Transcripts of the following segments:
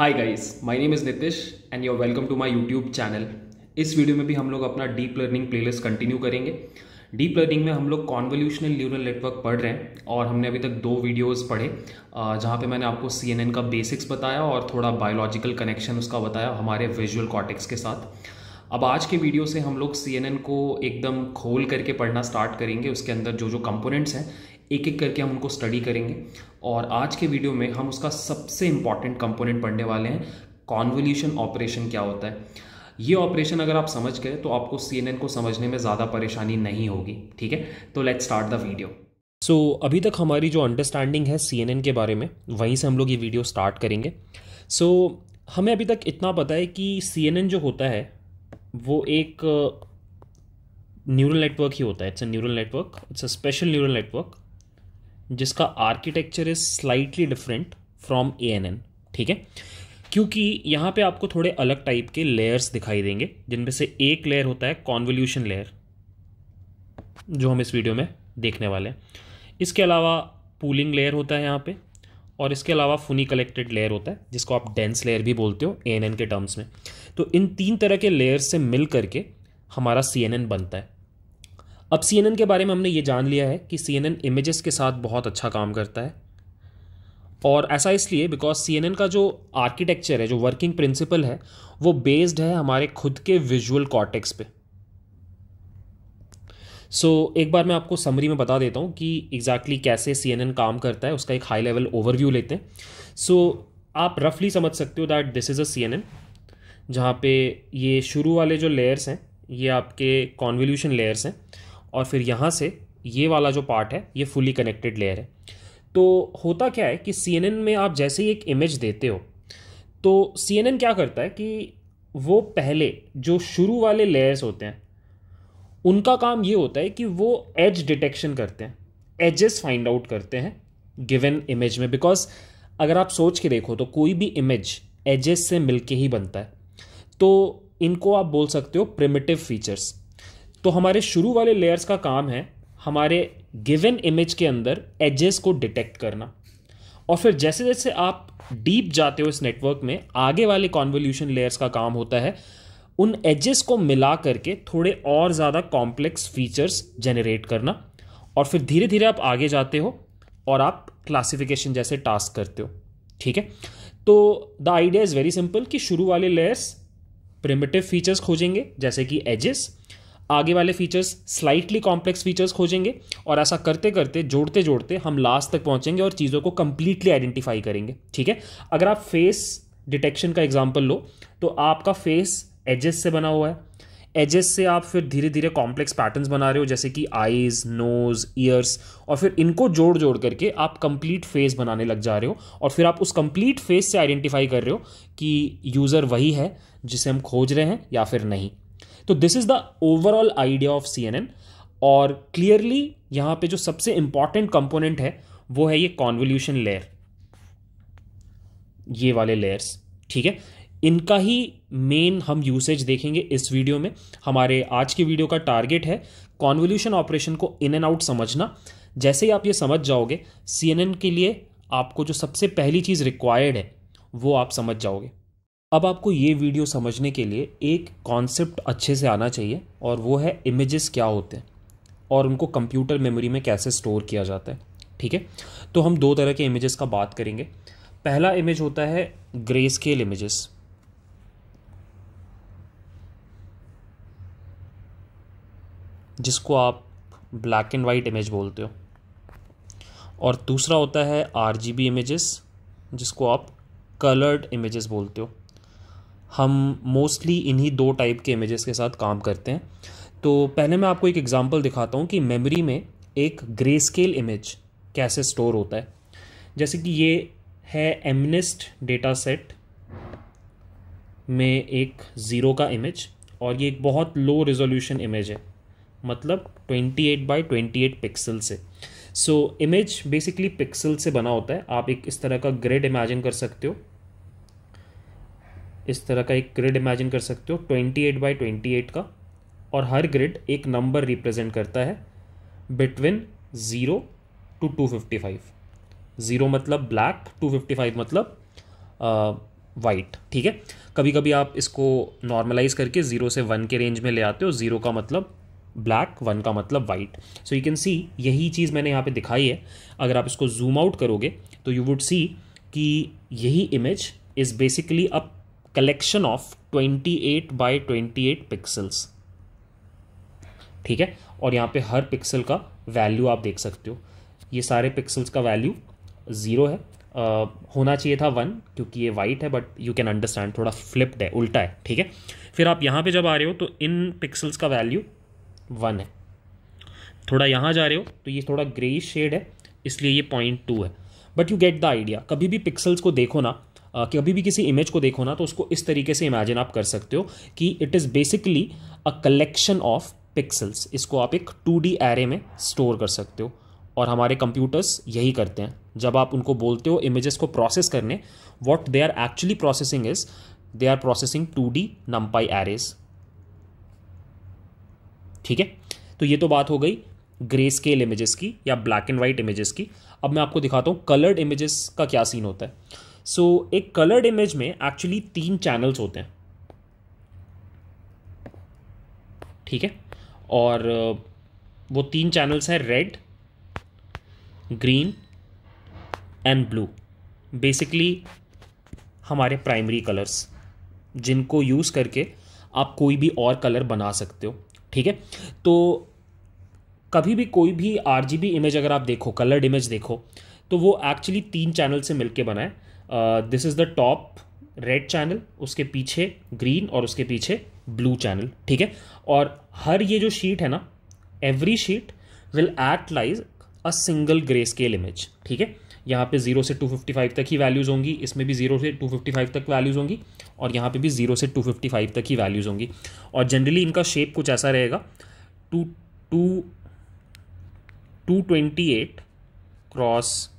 Hi guys my name is Nitish and you welcome to my YouTube channel इस video में भी हम लोग अपना डीप लर्निंग प्लेलिस्ट कंटिन्यू करेंगे। डीप लर्निंग में हम लोग कॉन्वोल्यूशनल न्यूरल नेटवर्क पढ़ रहे हैं और हमने अभी तक दो वीडियोस पढ़े जहाँ पे मैंने आपको CNN का बेसिक्स बताया और थोड़ा बायोलॉजिकल कनेक्शन उसका बताया हमारे विजुअल कॉटेक्स के साथ। अब आज के वीडियो से हम लोग CNN को एकदम खोल करके पढ़ना स्टार्ट करेंगे। उसके अंदर जो जो कंपोनेंट्स हैं एक एक करके हम उनको स्टडी करेंगे। और आज के वीडियो में हम उसका सबसे इंपॉर्टेंट कंपोनेंट पढ़ने वाले हैं कॉन्वोल्यूशन ऑपरेशन क्या होता है। ये ऑपरेशन अगर आप समझ गए तो आपको सीएनएन को समझने में ज़्यादा परेशानी नहीं होगी ठीक है? तो let's start the video so so, अभी तक हमारी जो अंडरस्टैंडिंग है सीएनएन के बारे में वहीं से हम लोग ये वीडियो स्टार्ट करेंगे। सो so, हमें अभी तक इतना पता है कि सीएनएन जो होता है वो एक न्यूरल नेटवर्क ही होता है। It's a neural network it's a special neural network जिसका architecture is slightly different from A N N ठीक है? क्योंकि यहाँ पे आपको थोड़े अलग टाइप के लेयर्स दिखाई देंगे, जिनमें से एक लेयर होता है कॉन्वोल्यूशन लेयर जो हम इस वीडियो में देखने वाले हैं। इसके अलावा पूलिंग लेयर होता है यहाँ पे, और इसके अलावा फुनी कलेक्टेड लेयर होता है, जिसको आप डेंस लेयर भी बोलते हो एएनएन के टर्म्स में। तो इन तीन तरह के लेयर्स से मिल करके हमारा सीएनएन बनता है। अब सीएनएन के बारे में हमने ये जान लिया है कि सीएनएन इमेजेस के साथ बहुत अच्छा काम करता है। और ऐसा इसलिए बिकॉज़ सीएनएन का जो आर्किटेक्चर है जो वर्किंग प्रिंसिपल है वो बेस्ड है हमारे खुद के विजुअल कॉटेक्स पे। सो so, एक बार मैं आपको समरी में बता देता हूँ कि एग्जैक्टली exactly कैसे सीएनएन काम करता है उसका एक हाई लेवल ओवरव्यू लेते हैं। सो so, आप रफली समझ सकते हो that this is a C N N जहाँ पे ये शुरू वाले जो लेयर्स हैं ये आपके कॉन्वोल्यूशन लेयर्स हैं। और फिर यहाँ से ये वाला जो पार्ट है, ये फुली कनेक्टेड लेयर है। तो होता क्या है कि सीएनएन में आप जैसे ही एक इमेज देते हो तो सीएनएन क्या करता है कि वो पहले जो शुरू वाले लेयर्स होते हैं, उनका काम ये होता है कि वो एज डिटेक्शन करते हैं एजेस फाइंड आउट करते हैं गिवन इमेज में। बिकॉज़ अगर आप सोच के देखो तो कोई भी इमेज एजेस से मिलके ही बनता है। तो इनको आप बोल सकते हो प्रिमिटिव फीचर्स तो हमारे शुरू वाले लेयर्स का काम है हमारे गिवन इमेज के अंदर एजेस को डिटेक्ट करना। और फिर जैसे जैसे आप डीप जाते हो इस नेटवर्क में, आगे वाले कॉन्वोल्यूशन लेयर्स का काम होता है। उन एजेस को मिला करके थोड़े और ज़्यादा कॉम्प्लेक्स फीचर्स जनरेट करना। और फिर धीरे धीरे आप आगे जाते हो और आप क्लासिफिकेशन जैसे टास्क करते हो। ठीक है? तो the idea is very simple कि शुरू वाले लेयर्स प्रिमिटिव फीचर्स खोजेंगे, जैसे कि एजेस आगे वाले फीचर्स स्लाइटली कॉम्प्लेक्स फीचर्स खोजेंगे और ऐसा करते करते, जोड़ते जोड़ते हम लास्ट तक पहुँचेंगे और चीज़ों को कंप्लीटली आइडेंटिफाई करेंगे, ठीक है? अगर आप फेस डिटेक्शन का एग्ज़ाम्पल लो तो आपका फेस एजेस से बना हुआ है। एजेस से आप फिर धीरे धीरे कॉम्प्लेक्स पैटर्न्स बना रहे हो, जैसे कि आईज नोज़ ईयर्स और फिर इनको जोड़ जोड़ करके आप कंप्लीट फेस बनाने लग जा रहे हो। और फिर आप उस कंप्लीट फेस से आइडेंटिफाई कर रहे हो कि यूज़र वही है जिसे हम खोज रहे हैं या फिर नहीं। तो this is the overall idea of CNN और क्लियरली यहाँ पे जो सबसे इंपॉर्टेंट कंपोनेंट है, वो है ये कॉन्वोल्यूशन लेयर ये वाले लेयर्स ठीक है? इनका ही मेन हम यूसेज देखेंगे इस वीडियो में. हमारे आज की वीडियो का टारगेट है कॉन्वोल्यूशन ऑपरेशन को इन एंड आउट समझना. जैसे ही आप ये समझ जाओगे सी के लिए आपको जो सबसे पहली चीज़ रिक्वायर्ड है, वो आप समझ जाओगे. अब आपको ये वीडियो समझने के लिए एक कॉन्सेप्ट अच्छे से आना चाहिए और वो है इमेजेस क्या होते हैं और उनको कंप्यूटर मेमोरी में कैसे स्टोर किया जाता है, ठीक है? तो हम दो तरह के इमेजेस का बात करेंगे। पहला इमेज होता है ग्रे स्केल इमेजेस जिसको आप ब्लैक एंड वाइट इमेज बोलते हो। और दूसरा होता है आर इमेजेस जिसको आप कलर्ड इमेजेस बोलते हो। हम मोस्टली इन्हीं दो टाइप के इमेजेस के साथ काम करते हैं। तो पहले मैं आपको एक एग्जांपल दिखाता हूँ कि मेमोरी में एक ग्रे स्केल इमेज कैसे स्टोर होता है। जैसे कि ये है एमनिस्ट डेटा सेट में एक ज़ीरो का इमेज और ये एक बहुत लो रेजोल्यूशन इमेज है मतलब 28 एट बाई ट्वेंटी पिक्सल से। सो इमेज बेसिकली पिक्सल से बना होता है। आप एक इस तरह का ग्रेड इमेजिन कर सकते हो। इस तरह का एक ग्रिड इमेजिन कर सकते हो twenty eight by twenty eight का, और हर ग्रिड एक नंबर रिप्रेजेंट करता है between zero to two fifty five zero मतलब ब्लैक टू फिफ्टी फाइव मतलब वाइट ठीक है? कभी कभी आप इसको नॉर्मलाइज करके ज़ीरो से वन के रेंज में ले आते हो ज़ीरो का मतलब ब्लैक वन का मतलब white so you can see यही चीज़ मैंने यहाँ पे दिखाई है। अगर आप इसको जूम आउट करोगे तो यू वुड सी कि यही image is basically a collection of 28 by 28 pixels ठीक है? और यहाँ पे हर पिक्सल का वैल्यू आप देख सकते हो। ये सारे पिक्सल्स का वैल्यू ज़ीरो है। आ, होना चाहिए था वन क्योंकि ये वाइट है बट यू कैन अंडरस्टैंड थोड़ा फ्लिप्ड है उल्टा है ठीक है? फिर आप यहाँ पे जब आ रहे हो तो इन पिक्सल्स का वैल्यू वन है। थोड़ा यहाँ जा रहे हो तो ये थोड़ा ग्रे शेड है इसलिए ये पॉइंट टू है। But you get the idea कभी भी पिक्सल्स को देखो ना कि कभी भी किसी इमेज को देखो ना तो उसको इस तरीके से इमेजिन आप कर सकते हो कि it is basically a collection of pixels इसको आप एक टू डी एरे में स्टोर कर सकते हो। और हमारे कंप्यूटर्स यही करते हैं। जब आप उनको बोलते हो इमेजेस को प्रोसेस करने what they are actually processing is they are processing two D NumPy arrays ठीक है? तो ये तो बात हो गई ग्रे स्केल इमेजेस की या ब्लैक एंड वाइट इमेजेस की। अब मैं आपको दिखाता हूँ कलर्ड इमेजेस का क्या सीन होता है। सो so, एक कलर्ड इमेज में एक्चुअली तीन चैनल्स होते हैं। ठीक है? और वो तीन चैनल्स हैं red green and blue basically हमारे प्राइमरी कलर्स जिनको यूज़ करके आप कोई भी और कलर बना सकते हो। ठीक है? तो कभी भी कोई भी आरजीबी इमेज अगर आप देखो कलर्ड इमेज देखो तो वो एक्चुअली तीन चैनल से मिलके बना है। This is the top red channel उसके पीछे ग्रीन और उसके पीछे ब्लू चैनल ठीक है? और हर ये जो शीट है ना every sheet will act like a single grey scale image ठीक है? यहाँ पे ज़ीरो से टू फिफ्टी फाइव तक ही वैल्यूज़ होंगी, इसमें भी ज़ीरो से टू फिफ्टी फाइव तक वैल्यूज़ होंगी और यहाँ पे भी ज़ीरो से टू फिफ्टी फाइव तक ही वैल्यूज़ होंगी। और जनरली इनका शेप कुछ ऐसा रहेगा two two two twenty eight cross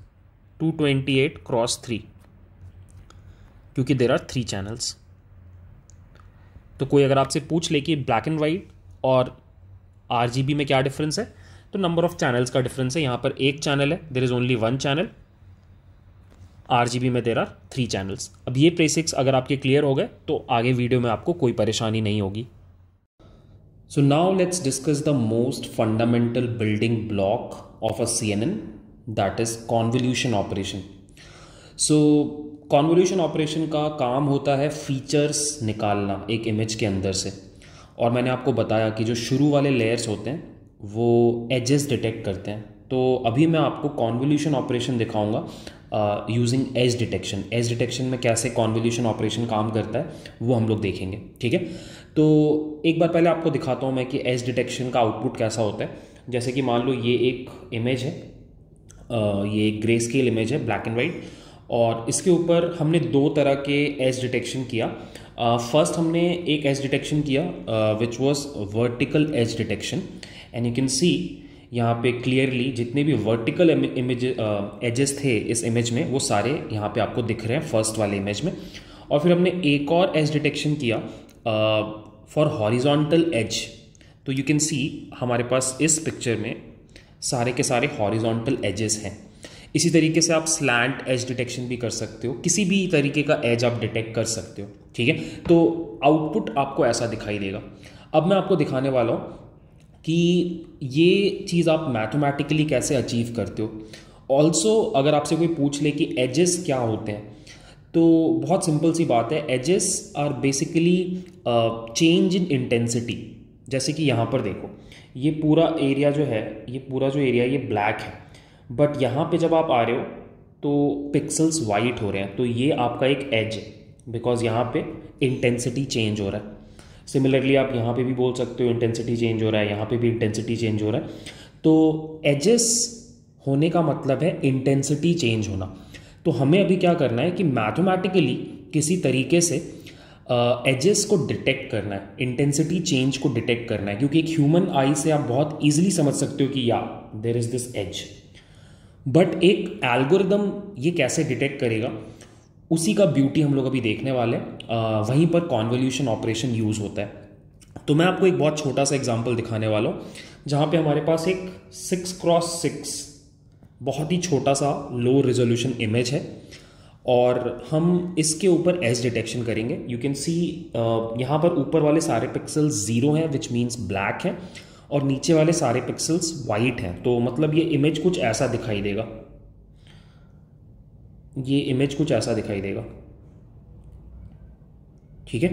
two twenty eight cross three क्योंकि देर आर थ्री चैनल्स तो कोई अगर आपसे पूछ ले कि ब्लैक एंड वाइट और आरजीबी में क्या डिफरेंस है तो नंबर ऑफ़ चैनल्स का डिफरेंस है। यहाँ पर एक चैनल है there is only one channel RGB में देर आर थ्री चैनल्स अब ये प्रेसिक्स अगर आपके क्लियर हो गए तो आगे वीडियो में आपको कोई परेशानी नहीं होगी। So now let's discuss the most fundamental building block of a C N N that is convolution operation so convolution operation का काम होता है फीचर्स निकालना एक इमेज के अंदर से। और मैंने आपको बताया कि जो शुरू वाले लेयर्स होते हैं वो एजेस डिटेक्ट करते हैं। तो अभी मैं आपको कॉन्वल्यूशन ऑपरेशन दिखाऊँगा using edge detection edge detection में कैसे कॉन्वल्यूशन ऑपरेशन काम करता है वो हम लोग देखेंगे ठीक है? तो एक बार पहले आपको दिखाता हूँ मैं कि एज डिटेक्शन का आउटपुट कैसा होता है। जैसे कि मान लो ये एक इमेज है uh, ये एक ग्रे स्केल इमेज है ब्लैक एंड वाइट और इसके ऊपर हमने दो तरह के एज डिटेक्शन किया। फ़र्स्ट uh, हमने एक एज डिटेक्शन किया which was vertical edge detection. And you can see यहाँ पे क्लियरली जितने भी वर्टिकल इमेज एजेस थे इस इमेज में वो सारे यहाँ पे आपको दिख रहे हैं फ़र्स्ट वाले इमेज में। और फिर हमने एक और एज डिटेक्शन किया फॉर हॉरिजॉन्टल एज तो यू कैन सी हमारे पास इस पिक्चर में सारे के सारे हॉरिजॉन्टल एजेस हैं। इसी तरीके से आप स्लैंट एज डिटेक्शन भी कर सकते हो। किसी भी तरीके का एज आप डिटेक्ट कर सकते हो, ठीक है? तो आउटपुट आपको ऐसा दिखाई देगा। अब मैं आपको दिखाने वाला हूँ कि ये चीज़ आप मैथमेटिकली कैसे अचीव करते हो। ऑल्सो अगर आपसे कोई पूछ ले कि एजेस क्या होते हैं तो बहुत सिंपल सी बात है। Edges are basically change in intensity जैसे कि यहाँ पर देखो, ये पूरा एरिया जो है, ये पूरा जो एरिया ये ब्लैक है। बट यहाँ पे जब आप आ रहे हो तो पिक्सल्स वाइट हो रहे हैं। तो ये आपका एक एज है बिकॉज़ यहाँ पे इंटेंसिटी चेंज हो रहा है। सिमिलरली आप यहाँ पे भी बोल सकते हो इंटेंसिटी चेंज हो रहा है यहाँ पे भी इंटेंसिटी चेंज हो रहा है। तो एजेस होने का मतलब है इंटेंसिटी चेंज होना। तो हमें अभी क्या करना है कि मैथमेटिकली किसी तरीके से एजेस uh, को डिटेक्ट करना है इंटेंसिटी चेंज को डिटेक्ट करना है। क्योंकि एक ह्यूमन आई से आप बहुत ईजिली समझ सकते हो कि या there is this edge but एक एल्गोरिदम ये कैसे डिटेक्ट करेगा, उसी का ब्यूटी हम लोग अभी देखने वाले हैं। वहीं पर कॉन्वोल्यूशन ऑपरेशन यूज़ होता है। तो मैं आपको एक बहुत छोटा सा एग्ज़ाम्पल दिखाने वाला हूँ, जहाँ पे हमारे पास एक सिक्स क्रॉस सिक्स बहुत ही छोटा सा लो रेजोल्यूशन इमेज है। और हम इसके ऊपर एज डिटेक्शन करेंगे। यू कैन सी यहाँ पर ऊपर वाले सारे पिक्सल्स ज़ीरो हैं विच मीन्स ब्लैक है। और नीचे वाले सारे पिक्सल्स वाइट हैं। तो मतलब ये इमेज कुछ ऐसा दिखाई देगा। ये इमेज कुछ ऐसा दिखाई देगा। ठीक है?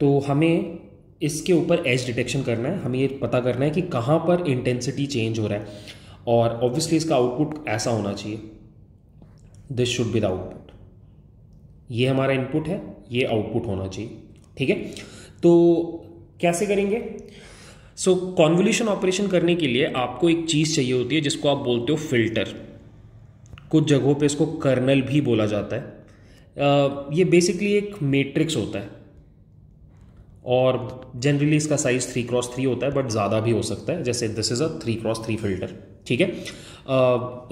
तो हमें इसके ऊपर एज डिटेक्शन करना है। हमें ये पता करना है कि कहाँ पर इंटेंसिटी चेंज हो रहा है। और ऑब्वियसली इसका आउटपुट ऐसा होना चाहिए। This should be the output ये हमारा इनपुट है। ये आउटपुट होना चाहिए। ठीक है? तो कैसे करेंगे? सो कॉन्वोल्यूशन ऑपरेशन करने के लिए आपको एक चीज़ चाहिए होती है, जिसको आप बोलते हो फ़िल्टर कुछ जगहों पे इसको कर्नल भी बोला जाता है. ये बेसिकली एक मैट्रिक्स होता है. और जनरली इसका साइज़ थ्री क्रॉस थ्री होता है बट ज़्यादा भी हो सकता है. जैसे this is a three cross three filter ठीक है?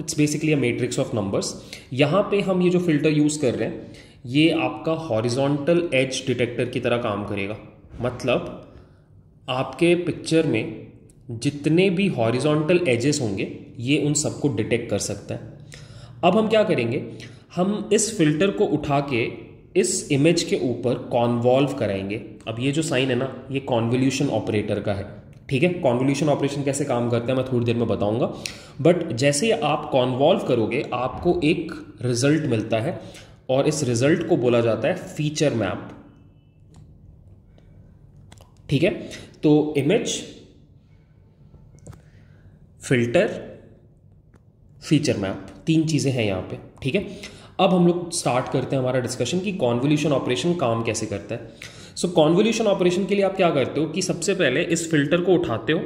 It's basically a matrix of numbers यहाँ पे हम ये जो फ़िल्टर यूज़ कर रहे हैं, ये आपका हॉरिजॉन्टल एज डिटेक्टर की तरह काम करेगा. मतलब आपके पिक्चर में जितने भी हॉरिजॉन्टल एजेस होंगे, ये उन सबको डिटेक्ट कर सकता है। अब हम क्या करेंगे? हम इस फ़िल्टर को उठा के इस इमेज के ऊपर कॉन्वॉल्व कराएँगे। अब ये जो साइन है ना, ये कॉन्वोल्यूशन ऑपरेटर का है। ठीक है? कॉन्वोल्यूशन ऑपरेशन कैसे काम करता है, मैं थोड़ी देर में बताऊँगा। बट जैसे आप कॉन्वॉल्व करोगे, आपको एक रिज़ल्ट मिलता है और इस रिज़ल्ट को बोला जाता है फीचर मैप ठीक है? तो इमेज फ़िल्टर फीचर मैप तीन चीज़ें हैं यहाँ पे, ठीक है? अब हम लोग स्टार्ट करते हैं हमारा डिस्कशन कि कॉन्वोल्यूशन ऑपरेशन काम कैसे करता है। सो कॉन्वोल्यूशन ऑपरेशन के लिए आप क्या करते हो कि सबसे पहले इस फ़िल्टर को उठाते हो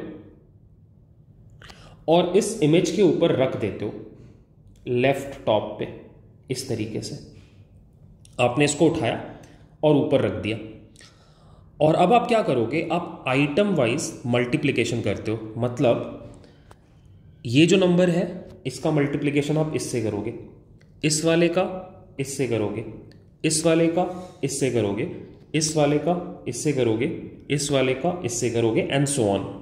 और इस इमेज के ऊपर रख देते हो लेफ़्ट टॉप पे, इस तरीके से। आपने इसको उठाया और ऊपर रख दिया। और अब आप क्या करोगे? आप आइटम वाइज मल्टीप्लीकेशन करते हो। मतलब ये जो नंबर है, इसका मल्टीप्लीकेशन आप इससे करोगे। इस वाले का इससे करोगे। इस वाले का इससे करोगे। इस वाले का इससे करोगे। इस वाले का इससे करोगे एंड सो ऑन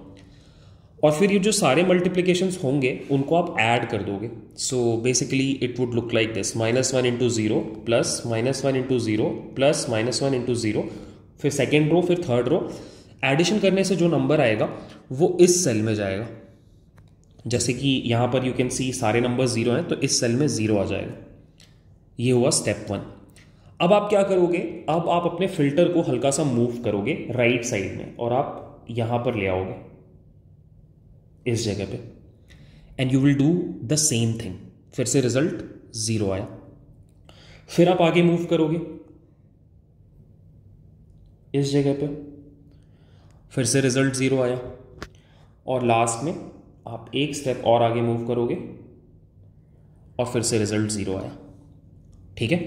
और फिर ये जो सारे मल्टीप्लीकेशन होंगे, उनको आप ऐड कर दोगे। So basically it would look like this minus one into zero plus minus one into zero plus minus one into zero फिर सेकेंड रो फिर थर्ड रो एडिशन करने से जो नंबर आएगा, वो इस सेल में जाएगा। जैसे कि यहाँ पर यू कैन सी सारे नंबर ज़ीरो हैं तो इस सेल में ज़ीरो आ जाएगा। ये हुआ स्टेप वन अब आप क्या करोगे? अब आप अपने फ़िल्टर को हल्का सा मूव करोगे राइट साइड में, और आप यहाँ पर ले आओगे, इस जगह पे। And you will do the same thing फिर से रिज़ल्ट ज़ीरो आया। फिर आप आगे मूव करोगे। इस जगह पे। फिर से रिज़ल्ट ज़ीरो आया। और लास्ट में आप एक स्टेप और आगे मूव करोगे और फिर से रिज़ल्ट ज़ीरो आया। ठीक है?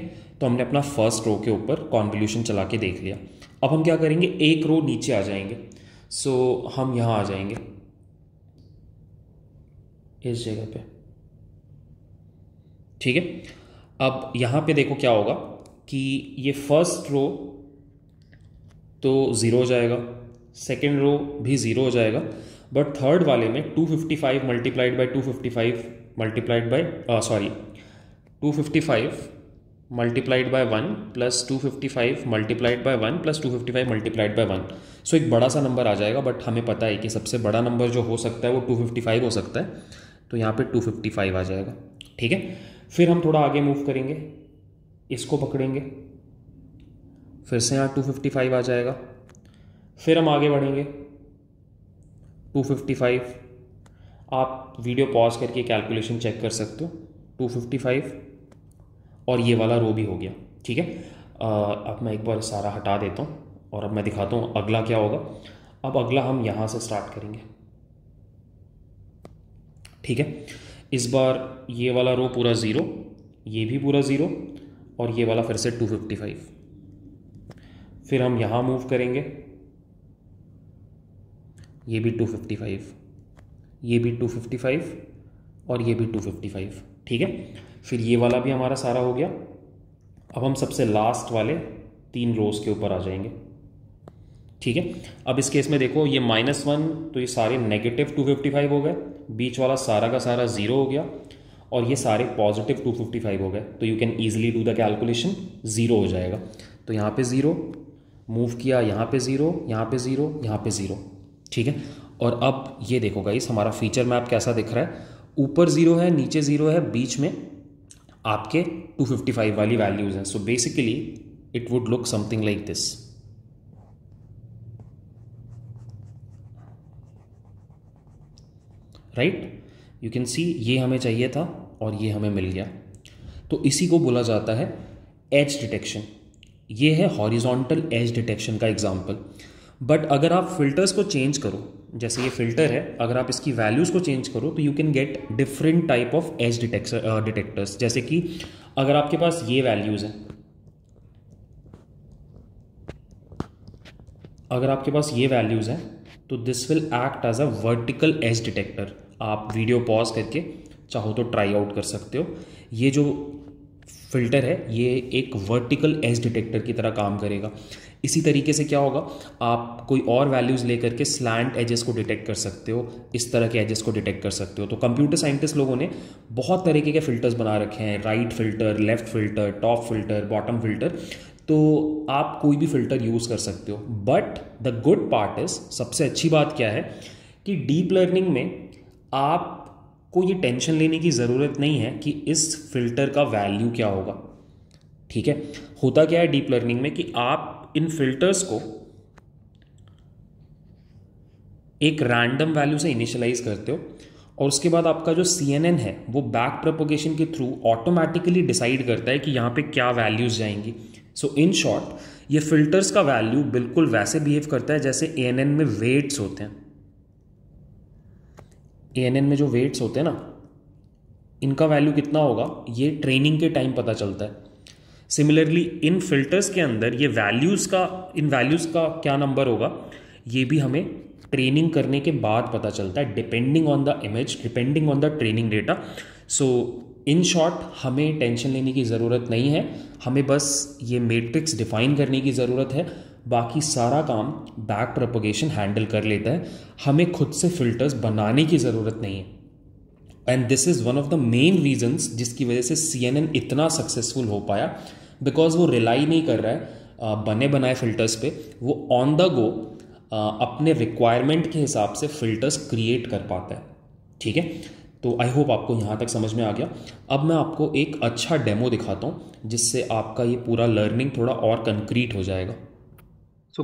तो हमने अपना फ़र्स्ट रो के ऊपर कॉन्वल्यूशन चला के देख लिया। अब हम क्या करेंगे? एक रो नीचे आ जाएँगे। सो so, हम यहाँ आ जाएँगे। इस जगह पे। ठीक है? अब यहाँ पे देखो क्या होगा कि ये फ़र्स्ट रो तो ज़ीरो हो जाएगा। सेकेंड रो भी ज़ीरो हो जाएगा। बट थर्ड वाले में 255 multiplied by 255 multiplied by sorry 255 multiplied by one plus two fifty five multiplied by one plus two fifty five multiplied by one so एक बड़ा सा नंबर आ जाएगा बट हमें पता है कि सबसे बड़ा नंबर जो हो सकता है वो टू फिफ्टी फाइव हो सकता है। तो यहाँ पे टू फिफ्टी फाइव आ जाएगा। ठीक है? फिर हम थोड़ा आगे मूव करेंगे। इसको पकड़ेंगे। फिर से यहाँ टू फिफ्टी फाइव आ जाएगा। फिर हम आगे बढ़ेंगे। टू फिफ्टी फाइव आप वीडियो पॉज करके कैलकुलेशन चेक कर सकते हो। टू फिफ्टी फाइव और ये वाला रो भी हो गया। ठीक है? अब मैं एक बार सारा हटा देता हूँ और अब मैं दिखाता हूँ अगला क्या होगा। अब अगला हम यहाँ से स्टार्ट करेंगे। ठीक है? इस बार ये वाला रो पूरा ज़ीरो ये भी पूरा ज़ीरो और ये वाला फिर से टू फिफ्टी फाइव फिर हम यहाँ मूव करेंगे। ये भी टू फिफ्टी फाइव ये भी टू फिफ्टी फाइव और ये भी टू फिफ्टी फाइव ठीक है? फिर ये वाला भी हमारा सारा हो गया। अब हम सबसे लास्ट वाले तीन रोज के ऊपर आ जाएँगे, ठीक है? अब इस केस में देखो, ये माइनस वन तो ये सारे नेगेटिव टू फिफ्टी फाइव हो गए। बीच वाला सारा का सारा ज़ीरो हो गया और ये सारे पॉजिटिव टू फिफ्टी फाइव हो गए। तो you can easily do the calculation zero हो जाएगा। तो यहाँ पे ज़ीरो मूव किया यहाँ पे ज़ीरो, यहाँ पे ज़ीरो, यहाँ पे ज़ीरो। ठीक है? और अब ये देखो गाइस हमारा फीचर मैप कैसा दिख रहा है? ऊपर ज़ीरो है, नीचे ज़ीरो है, बीच में आपके 255 वाली वैल्यूज़ हैं। So basically it would look something like this right you can see ये हमें चाहिए था और ये हमें मिल गया। तो इसी को बोला जाता है एज डिटेक्शन ये है हॉरिजॉन्टल एज डिटेक्शन का एग्ज़ाम्पल बट अगर आप फिल्टर्स को चेंज करो, जैसे ये फ़िल्टर है, अगर आप इसकी वैल्यूज़ को चेंज करो तो you can get different type of edge detector detectors जैसे कि अगर आपके पास ये वैल्यूज़ हैं, अगर आपके पास ये वैल्यूज़ हैं तो this will act as a vertical edge detector आप वीडियो पॉज करके चाहो तो ट्राई आउट कर सकते हो. ये जो फ़िल्टर है, ये एक वर्टिकल एज डिटेक्टर की तरह काम करेगा। इसी तरीके से क्या होगा, आप कोई और वैल्यूज़ लेकर के स्लैंट एजेस को डिटेक्ट कर सकते हो, इस तरह के एजेस को डिटेक्ट कर सकते हो। तो कंप्यूटर साइंटिस्ट लोगों ने बहुत तरीके के फिल्टर्स बना रखे हैं right filter left filter top filter bottom filter तो आप कोई भी फ़िल्टर यूज़ कर सकते हो। But the good part is सबसे अच्छी बात क्या है कि डीप लर्निंग में आपको ये टेंशन लेने की ज़रूरत नहीं है कि इस फ़िल्टर का वैल्यू क्या होगा। ठीक है? होता क्या है डीप लर्निंग में कि आप इन फिल्टर्स को एक रैंडम वैल्यू से इनिशियलाइज करते हो और उसके बाद आपका जो सीएनएन है, वो बैक प्रपोगेशन के थ्रू ऑटोमेटिकली डिसाइड करता है कि यहाँ पे क्या वैल्यूज़ जाएँगी। सो इन शॉर्ट ये फिल्टर्स का वैल्यू बिल्कुल वैसे बिहेव करता है जैसे ए में वेट्स होते हैं। ए एन एन में जो वेट्स होते हैं ना, इनका वैल्यू कितना होगा? ये ट्रेनिंग के टाइम पता चलता है। सिमिलरली इन फिल्टर्स के अंदर ये वैल्यूज़ का, इन वैल्यूज़ का क्या नंबर होगा? ये भी हमें ट्रेनिंग करने के बाद पता चलता है depending on the image depending on the training data so in short हमें टेंशन लेने की ज़रूरत नहीं है। हमें बस ये मेट्रिक्स डिफाइन करने की ज़रूरत है। बाकी सारा काम बैक प्रोपोगेशन हैंडल कर लेता है। हमें खुद से फिल्टर्स बनाने की ज़रूरत नहीं है। And this is one of the main reasons जिसकी वजह से सी एन एन इतना सक्सेसफुल हो पाया। बिकॉज़ वो रिलाई नहीं कर रहा है बने बनाए फिल्टर्स पे। वो ऑन द गो अपने रिक्वायरमेंट के हिसाब से फिल्टर्स क्रिएट कर पाता है। ठीक है? तो आई होप आपको यहाँ तक समझ में आ गया। अब मैं आपको एक अच्छा डेमो दिखाता हूँ, जिससे आपका ये पूरा लर्निंग थोड़ा और कंक्रीट हो जाएगा।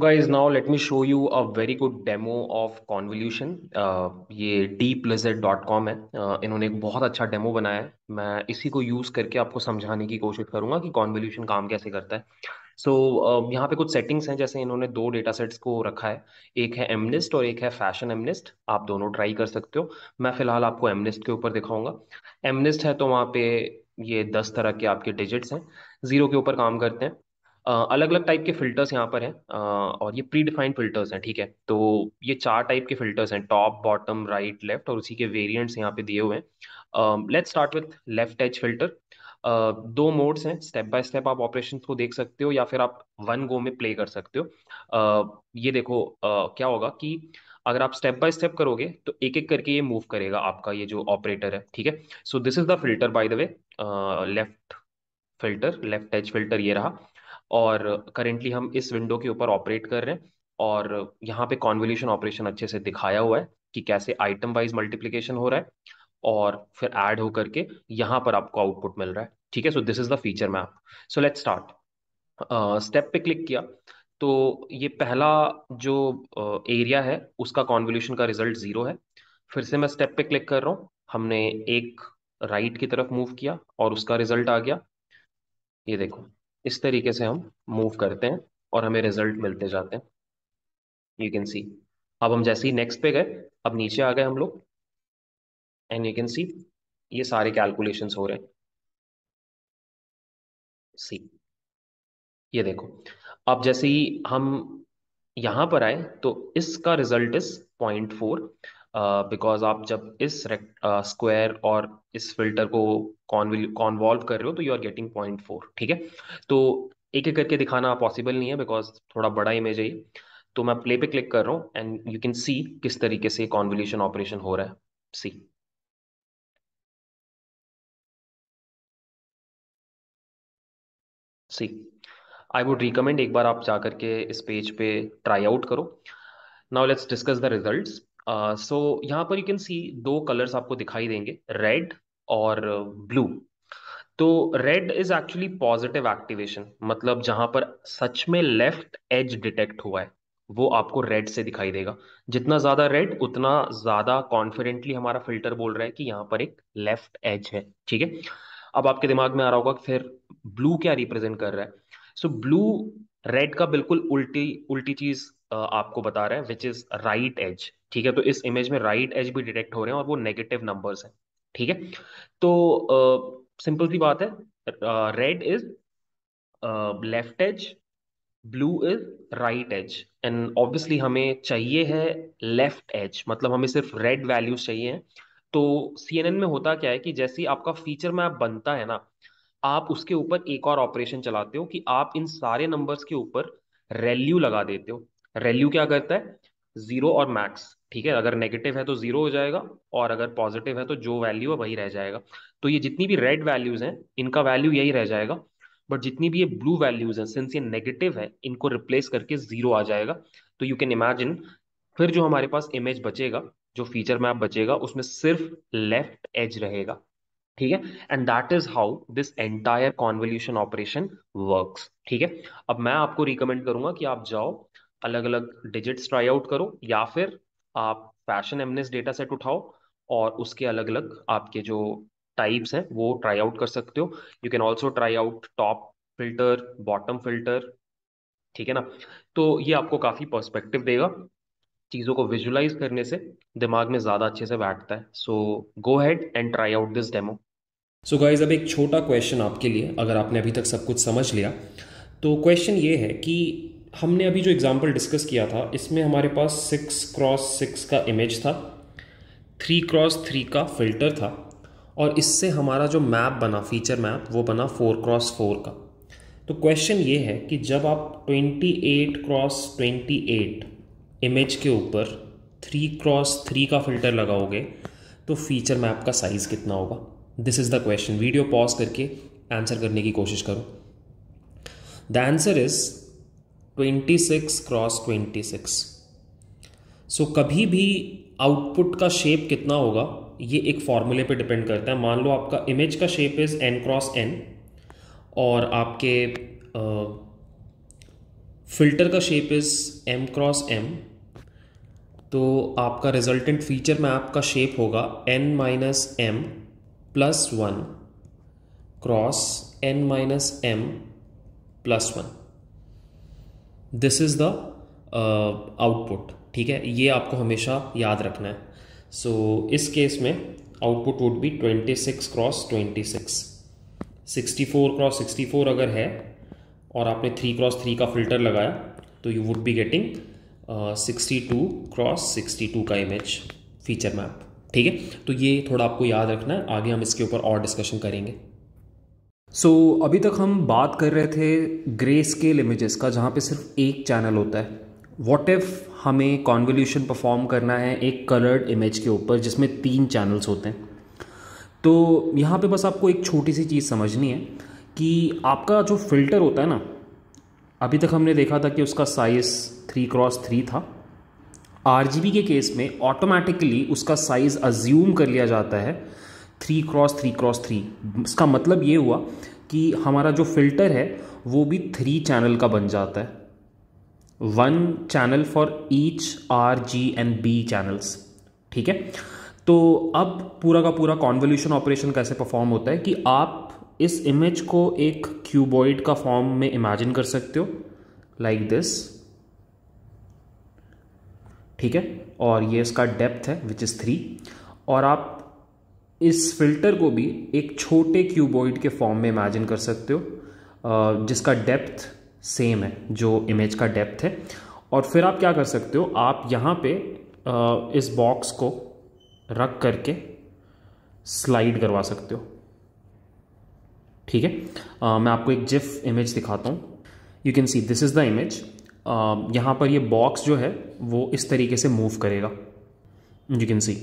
Guys, now let me show you a very good demo of convolution. Uh, ये deeplizard.com है। Uh, इन्होंने एक बहुत अच्छा डेमो बनाया है। मैं इसी को यूज़ करके आपको समझाने की कोशिश करूँगा कि कॉन्वोल्यूशन काम कैसे करता है। सो so, uh, यहाँ पे कुछ सेटिंग्स हैं जैसे इन्होंने दो डेटा सेट्स को रखा है। एक है एमनिस्ट और एक है फ़ैशन एमनिस्ट आप दोनों ट्राई कर सकते हो। मैं फ़िलहाल आपको एमनिस्ट के ऊपर दिखाऊँगा। एमनिस्ट है तो वहाँ पे ये दस तरह के आपके डिजिट्स हैं। ज़ीरो के ऊपर काम करते हैं। अलग अलग टाइप के फिल्टर्स यहाँ पर हैं और ये प्री डिफाइंड फिल्टर्स हैं ठीक है? तो ये चार टाइप के फिल्टर्स हैं टॉप बॉटम राइट लेफ़्ट और उसी के वेरिएंट्स यहाँ पे दिए हुए हैं। Let's start with left edge filter Uh, दो मोड्स हैं स्टेप बाय स्टेप आप ऑपरेशन को देख सकते हो या फिर आप वन गो में प्ले कर सकते हो। uh, ये देखो uh, क्या होगा कि अगर आप स्टेप बाय स्टेप करोगे तो एक एक करके ये मूव करेगा आपका ये जो ऑपरेटर है ठीक है? So this is the filter by the way left filter left edge filter ये रहा। और करेंटली हम इस विंडो के ऊपर ऑपरेट कर रहे हैं और यहाँ पे कॉन्वोल्यूशन ऑपरेशन अच्छे से दिखाया हुआ है कि कैसे आइटम वाइज मल्टीप्लीकेशन हो रहा है और फिर ऐड हो करके यहाँ पर आपको आउटपुट मिल रहा है। ठीक है? So this is the feature map so let start step पे क्लिक किया तो ये पहला जो एरिया uh, है उसका कॉन्वोल्यूशन का रिज़ल्ट ज़ीरो है। फिर से मैं स्टेप पे क्लिक कर रहा हूँ। हमने एक राइट right की तरफ़ मूव किया और उसका रिज़ल्ट आ गया। ये देखो। इस तरीके से हम मूव करते हैं और हमें रिज़ल्ट मिलते जाते हैं। यू कैन सी अब हम जैसे ही नेक्स्ट पे गए, अब नीचे आ गए हम लोग। एंड यू कैन सी ये सारे कैलकुलेशन हो रहे हैं। सी ये देखो। अब जैसे ही हम यहाँ पर आए तो इसका result is point four because uh, आप जब इस स्क्वायर uh, और इस फ़िल्टर को कॉन्वॉल्व कर रहे हो तो you are getting point four ठीक है? तो एक एक करके दिखाना पॉसिबल नहीं है बिकॉज़ थोड़ा बड़ा इमेज है ये। तो मैं प्ले पे क्लिक कर रहा हूँ एंड यू कैन सी किस तरीके से कॉन्वल्यूशन ऑपरेशन हो रहा है। सी सी आई वुड रिकमेंड एक बार आप जाकर के इस पेज पे ट्राई आउट करो। Now let's discuss the results so यहाँ पर यू कैन सी दो कलर्स आपको दिखाई देंगे रेड और ब्लू तो red is actually positive activation मतलब जहाँ पर सच में लेफ़्ट एज डिटेक्ट हुआ है, वो आपको रेड से दिखाई देगा. जितना ज़्यादा रेड उतना ज़्यादा कॉन्फिडेंटली हमारा फ़िल्टर बोल रहा है कि यहाँ पर एक लेफ़्ट एज है, ठीक है? अब आपके दिमाग में आ रहा होगा फिर ब्लू क्या रिप्रेजेंट कर रहा है? सो ब्लू रेड का बिल्कुल उल्टी उल्टी चीज़ आपको बता रहे है विच इज़ राइट एज ठीक है? तो इस इमेज में राइट एज भी डिटेक्ट हो रहे हैं और वो नेगेटिव नंबर्स हैं, ठीक है? तो सिंपल सी बात है red is left edge blue is right edge and obviously हमें चाहिए है लेफ़्ट एज मतलब हमें सिर्फ़ रेड वैल्यूज़ चाहिए हैं। तो सीएनएन में होता क्या है कि जैसे ही आपका फीचर मैप बनता है ना, आप उसके ऊपर एक और ऑपरेशन चलाते हो कि आप इन सारे नंबर्स के ऊपर रेल्यू लगा देते हो। रेल्यू क्या करता है? ज़ीरो और मैक्स, ठीक है? अगर नेगेटिव है तो ज़ीरो हो जाएगा और अगर पॉजिटिव है तो जो वैल्यू है वही रह जाएगा। तो ये जितनी भी रेड वैल्यूज़ हैं, इनका वैल्यू यही रह जाएगा, बट जितनी भी ये ब्लू वैल्यूज़ हैं सिंस ये नेगेटिव है, इनको रिप्लेस करके ज़ीरो आ जाएगा। तो यू कैन इमेजिन फिर जो हमारे पास इमेज बचेगा, जो फीचर मैप बचेगा, उसमें सिर्फ़ लेफ़्ट एज रहेगा, ठीक है? And that is how this entire convolution operation works ठीक है? अब मैं आपको रिकमेंड करूँगा कि आप जाओ अलग अलग डिजिट्स ट्राई आउट करो, या फिर आप फ़ैशन एमनेस डेटा सेट उठाओ और उसके अलग अलग आपके जो टाइप्स हैं, वो ट्राई आउट कर सकते हो। You can also try out top filter bottom filter ठीक है ना? तो ये आपको काफ़ी पर्सपेक्टिव देगा चीज़ों को विजुलाइज करने से, दिमाग में ज़्यादा अच्छे से बैठता है। So go ahead and try out this demo so guys अब एक छोटा क्वेश्चन आपके लिए, अगर आपने अभी तक सब कुछ समझ लिया तो क्वेश्चन ये है कि हमने अभी जो एग्ज़ाम्पल डिस्कस किया था, इसमें हमारे पास सिक्स क्रॉस सिक्स का इमेज था थ्री क्रॉस थ्री का फ़िल्टर था, और इससे हमारा जो मैप बना फीचर मैप वो बना फोर क्रॉस फोर का। तो क्वेश्चन ये है कि जब आप twenty eight cross twenty eight image के ऊपर थ्री क्रॉस थ्री का फ़िल्टर लगाओगे तो फीचर मैप का साइज़ कितना होगा? This is the question video pause करके आंसर करने की कोशिश करो। The answer is twenty six cross twenty six. So कभी भी आउटपुट का शेप कितना होगा, ये एक फॉर्मूले पे डिपेंड करता है। मान लो आपका इमेज का shape is N cross N और आपके फ़िल्टर का shape is M cross M तो आपका रिजल्टेंट फीचर में आपका शेप होगा N minus M plus one cross N minus M plus one this is the output ठीक है? ये आपको हमेशा याद रखना है। सो so, इस केस में output would be twenty six cross twenty six sixty four cross sixty four अगर है और आपने थ्री क्रॉस थ्री का फ़िल्टर लगाया तो you would be getting sixty two cross sixty two का इमेज फीचर मैप ठीक है? तो ये थोड़ा आपको याद रखना है। आगे हम इसके ऊपर और डिस्कशन करेंगे। सो so, अभी तक हम बात कर रहे थे ग्रे स्केल इमेजेस का जहाँ पे सिर्फ़ एक चैनल होता है। वॉट इफ़ हमें कॉन्वोल्यूशन परफॉर्म करना है एक कलर्ड इमेज के ऊपर जिसमें तीन चैनल्स होते हैं? तो यहाँ पे बस आपको एक छोटी सी चीज़ समझनी है कि आपका जो फ़िल्टर होता है ना अभी तक हमने देखा था कि उसका साइज़ थ्री क्रॉस थ्री था। आरजीबी के केस में ऑटोमेटिकली उसका साइज़ अज्यूम कर लिया जाता है three cross three cross three इसका मतलब ये हुआ कि हमारा जो फ़िल्टर है, वो भी थ्री चैनल का बन जाता है। One channel for each R G and B channels ठीक है? तो अब पूरा का पूरा कॉन्वोल्यूशन ऑपरेशन कैसे परफॉर्म होता है कि आप इस इमेज को एक क्यूबॉइड का फॉर्म में इमेजिन कर सकते हो लाइक दिस ठीक है? और ये इसका डेप्थ है विच इज़ थ्री और आप इस फ़िल्टर को भी एक छोटे क्यूबॉइड के फॉर्म में इमेजिन कर सकते हो जिसका डेप्थ सेम है, जो इमेज का डेप्थ है। और फिर आप क्या कर सकते हो, आप यहाँ पे इस बॉक्स को रख करके स्लाइड करवा सकते हो। ठीक है? मैं आपको एक जिफ इमेज दिखाता हूँ। You can see this is the image यहाँ पर ये बॉक्स जो है, वो इस तरीके से मूव करेगा। You can see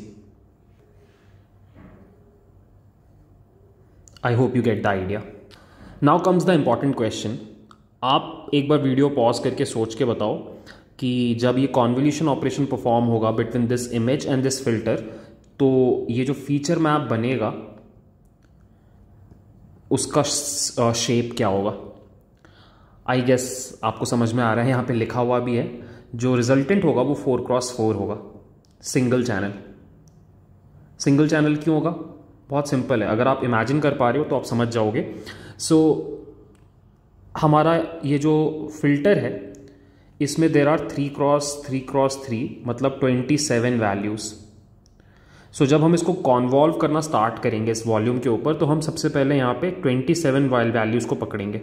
I hope you get the idea now comes the important question आप एक बार वीडियो पॉज करके सोच के बताओ कि जब ये कॉन्वल्यूशन ऑपरेशन परफॉर्म होगा between this image and this filter तो ये जो फीचर मैप बनेगा, उसका शेप क्या होगा? आई गेस आपको समझ में आ रहा है, यहाँ पे लिखा हुआ भी है, जो रिजल्टेंट होगा वो फोर क्रॉस फोर होगा सिंगल चैनल सिंगल चैनल क्यों होगा? बहुत सिंपल है। अगर आप इमेजिन कर पा रहे हो तो आप समझ जाओगे। सो so, हमारा ये जो फ़िल्टर है इसमें there are three cross three cross three मतलब ट्वेंटी सेवन वैल्यूज़ सो जब हम इसको कॉन्वॉल्व करना स्टार्ट करेंगे इस वॉल्यूम के ऊपर तो हम सबसे पहले यहाँ पे ट्वेंटी सेवन वैल्यूज़ को पकड़ेंगे।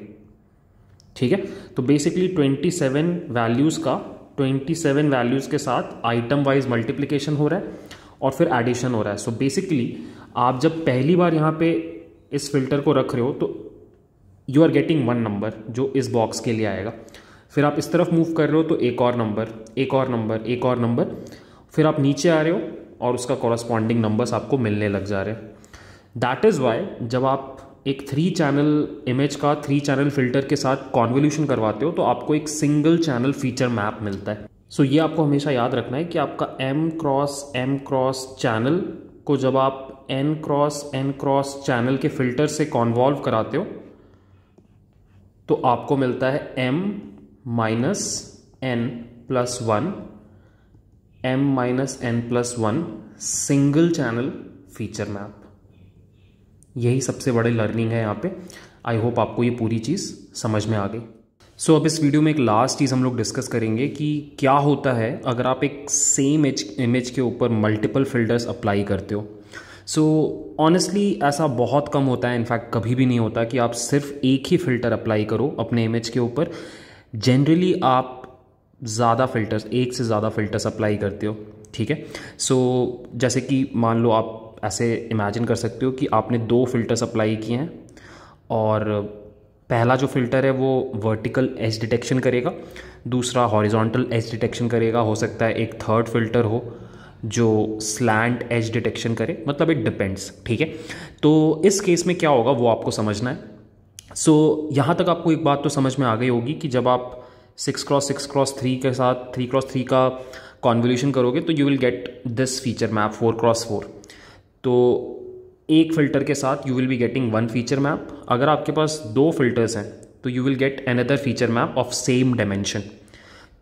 ठीक है? तो बेसिकली ट्वेंटी सेवन वैल्यूज़ का ट्वेंटी सेवन वैल्यूज़ के साथ आइटम वाइज मल्टीप्लीकेशन हो रहा है और फिर एडिशन हो रहा है। सो so बेसिकली आप जब पहली बार यहाँ पे इस फ़िल्टर को रख रहे हो तो you are getting one number जो इस बॉक्स के लिए आएगा। फिर आप इस तरफ़ मूव कर रहे हो तो एक और नंबर एक और नंबर एक और नंबर फिर आप नीचे आ रहे हो और उसका कॉरस्पॉन्डिंग नंबर्स आपको मिलने लग जा रहे हैं। दैट इज़ वाई जब आप एक थ्री चैनल इमेज का थ्री चैनल फ़िल्टर के साथ कॉन्वोल्यूशन करवाते हो तो आपको एक सिंगल चैनल फीचर मैप मिलता है। सो so, ये आपको हमेशा याद रखना है कि आपका M cross M cross channel को जब आप N cross N cross channel के फ़िल्टर से कॉन्वॉल्व कराते हो तो आपको मिलता है M minus N plus one M minus N plus one single channel feature map यही सबसे बड़े लर्निंग है यहाँ पे। आई होप आपको ये पूरी चीज़ समझ में आ गई। सो so, अब इस वीडियो में एक लास्ट चीज़ हम लोग डिस्कस करेंगे कि क्या होता है अगर आप एक सेम इमेज के ऊपर मल्टीपल फिल्टर्स अप्लाई करते हो। सो so, ऑनेस्टली ऐसा बहुत कम होता है। इनफैक्ट कभी भी नहीं होता कि आप सिर्फ़ एक ही फ़िल्टर अप्लाई करो अपने इमेज के ऊपर। जनरली आप ज़्यादा फ़िल्टर्स एक से ज़्यादा फ़िल्टर्स अप्लाई करते हो ठीक है? सो so, जैसे कि मान लो आप ऐसे इमेजिन कर सकते हो कि आपने दो फिल्टर्स अप्लाई किए हैं और पहला जो फ़िल्टर है वो वर्टिकल एज डिटेक्शन करेगा दूसरा हॉरिजॉन्टल एज डिटेक्शन करेगा हो सकता है एक थर्ड फ़िल्टर हो। जो स्लैंड एज डिटेक्शन करे मतलब इट डिपेंड्स ठीक है? तो इस केस में क्या होगा वो आपको समझना है। सो so, यहाँ तक आपको एक बात तो समझ में आ गई होगी कि जब आप six cross six cross three के साथ थ्री क्रॉस थ्री का कॉन्वोल्यूशन करोगे तो you will get this feature map four cross four तो एक फ़िल्टर के साथ you will be getting one feature map अगर आपके पास दो फिल्टर्स हैं तो you will get another feature map of same dimension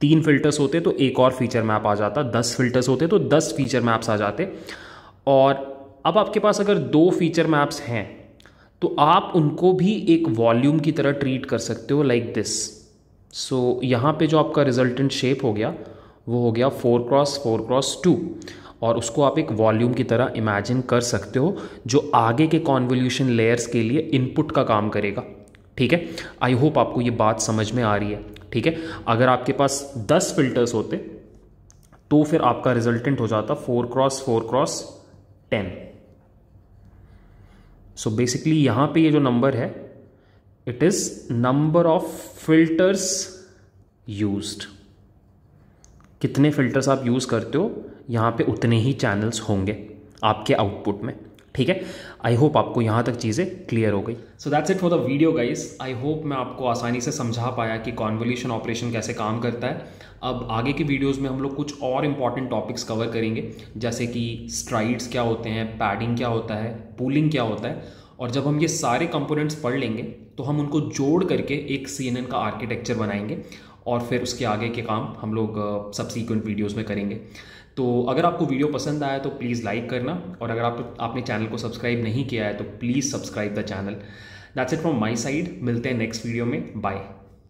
तीन फिल्टर्स होते तो एक और फीचर मैप आ जाता, दस फिल्टर्स होते तो दस फीचर मैप्स आ जाते। और अब आपके पास अगर दो फीचर मैप्स हैं तो आप उनको भी एक वॉल्यूम की तरह ट्रीट कर सकते हो लाइक दिस सो यहाँ पे जो आपका रिजल्टेंट शेप हो गया, वो हो गया four cross four cross two और उसको आप एक वॉल्यूम की तरह इमेजिन कर सकते हो, जो आगे के कॉन्वोल्यूशन लेयर्स के लिए इनपुट का काम करेगा। ठीक है? आई होप आपको ये बात समझ में आ रही है। ठीक है? अगर आपके पास दस फिल्टर्स होते तो फिर आपका रिजल्टेंट हो जाता four cross four cross ten so basically यहाँ पे ये जो नंबर है it is number of filters used कितने फिल्टर्स आप यूज़ करते हो, यहाँ पे उतने ही चैनल्स होंगे आपके आउटपुट में। ठीक है? आई होप आपको यहाँ तक चीज़ें क्लियर हो गई। So that's it for the video guys I hope मैं आपको आसानी से समझा पाया कि कॉन्वोल्यूशन ऑपरेशन कैसे काम करता है। अब आगे की वीडियोस में हम लोग कुछ और इंपॉर्टेंट टॉपिक्स कवर करेंगे। जैसे कि स्ट्राइड्स क्या होते हैं पैडिंग क्या होता है पूलिंग क्या होता है। और जब हम ये सारे कंपोनेंट्स पढ़ लेंगे तो हम उनको जोड़ करके एक सीएनएन का आर्किटेक्चर बनाएँगे। और फिर उसके आगे के काम हम लोग सब्सिक्वेंट वीडियोज़ में करेंगे। तो अगर आपको वीडियो पसंद आया तो प्लीज़ लाइक करना और अगर आप, आपने चैनल को सब्सक्राइब नहीं किया है तो please subscribe the channel that's it from my side मिलते हैं नेक्स्ट वीडियो में. बाय